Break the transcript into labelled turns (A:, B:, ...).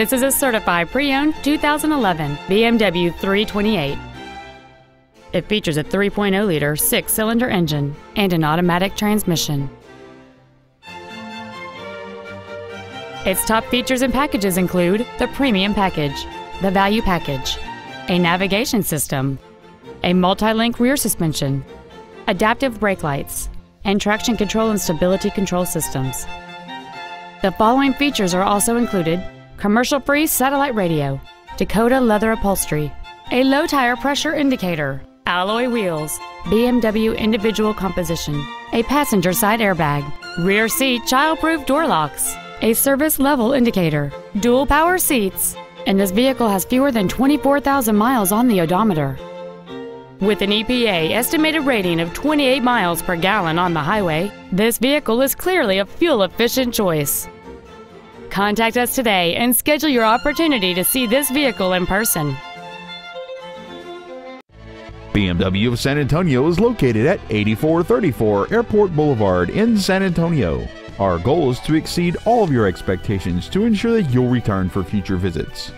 A: This is a certified pre-owned 2011 BMW 328. It features a 3.0-liter six-cylinder engine and an automatic transmission. Its top features and packages include the Premium Package, the Value Package, a navigation system, a multi-link rear suspension, adaptive brake lights, and traction control and stability control systems. The following features are also included commercial-free satellite radio, Dakota leather upholstery, a low tire pressure indicator, alloy wheels, BMW individual composition, a passenger side airbag, rear seat child-proof door locks, a service level indicator, dual power seats, and this vehicle has fewer than 24,000 miles on the odometer. With an EPA estimated rating of 28 miles per gallon on the highway, this vehicle is clearly a fuel efficient choice. Contact us today and schedule your opportunity to see this vehicle in person.
B: BMW of San Antonio is located at 8434 Airport Boulevard in San Antonio. Our goal is to exceed all of your expectations to ensure that you'll return for future visits.